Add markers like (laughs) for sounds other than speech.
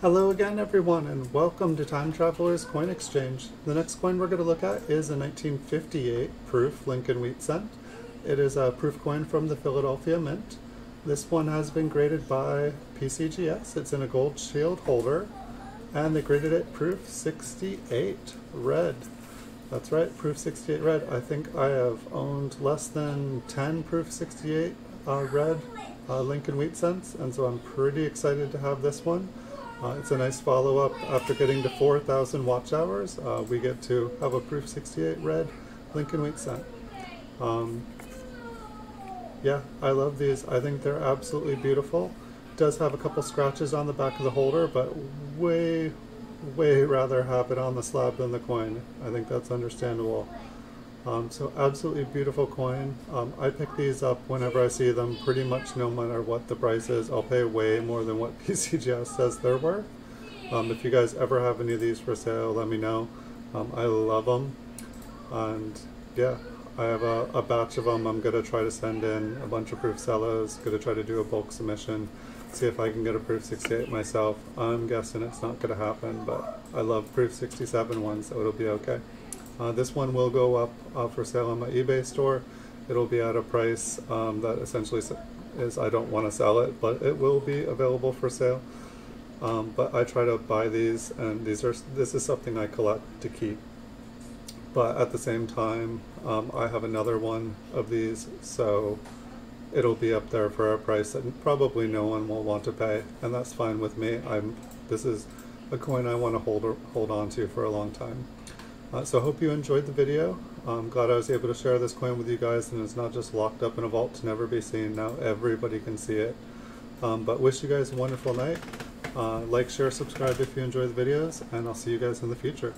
Hello again everyone and welcome to Time Traveler's Coin Exchange. The next coin we're going to look at is a 1958 proof Lincoln Wheat Cent. It is a proof coin from the Philadelphia Mint. This one has been graded by PCGS. It's in a gold shield holder and they graded it proof 68 red. That's right, proof 68 red. I think I have owned less than 10 proof 68 uh, red uh, Lincoln Wheat Cents and so I'm pretty excited to have this one. Uh, it's a nice follow-up after getting to 4,000 watch hours. Uh, we get to have a Proof 68 red Lincoln Wheat Cent. Um, yeah, I love these. I think they're absolutely beautiful. Does have a couple scratches on the back of the holder, but way, way rather have it on the slab than the coin. I think that's understandable. Um, so absolutely beautiful coin. Um, I pick these up whenever I see them, pretty much no matter what the price is. I'll pay way more than what (laughs) PCGS says they're worth. Um, if you guys ever have any of these for sale, let me know. Um, I love them. And yeah, I have a, a, batch of them. I'm going to try to send in a bunch of proof sellers, going to try to do a bulk submission, see if I can get a proof 68 myself. I'm guessing it's not going to happen, but I love proof 67 ones, so it'll be okay. Uh, this one will go up uh, for sale on my eBay store. It'll be at a price um, that essentially is I don't want to sell it, but it will be available for sale. Um, but I try to buy these, and these are this is something I collect to keep. But at the same time, um, I have another one of these, so it'll be up there for a price that probably no one will want to pay, and that's fine with me. I'm this is a coin I want to hold hold on to for a long time. Uh, so I hope you enjoyed the video. I'm glad I was able to share this coin with you guys and it's not just locked up in a vault to never be seen. Now everybody can see it. Um, but wish you guys a wonderful night. Uh, like, share, subscribe if you enjoy the videos, and I'll see you guys in the future.